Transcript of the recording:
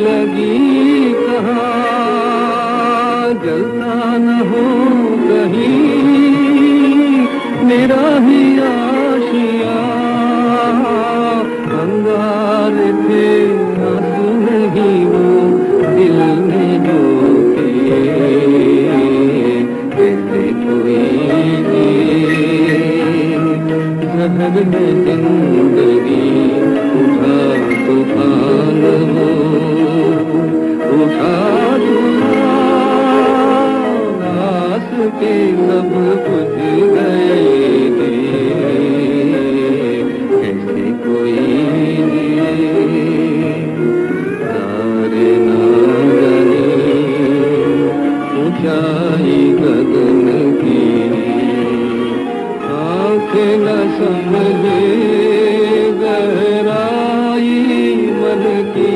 لگی کہاں؟ جلتا نہ ہو کہیں۔ میرا ہی آشیا بنگال تھے وہ دل میں جو کیسے میں دن کے سب کچھ گئے کیسے کوئی تارے اونچائی گگن کی آنکھ نہ سمجھے گہرائی من کی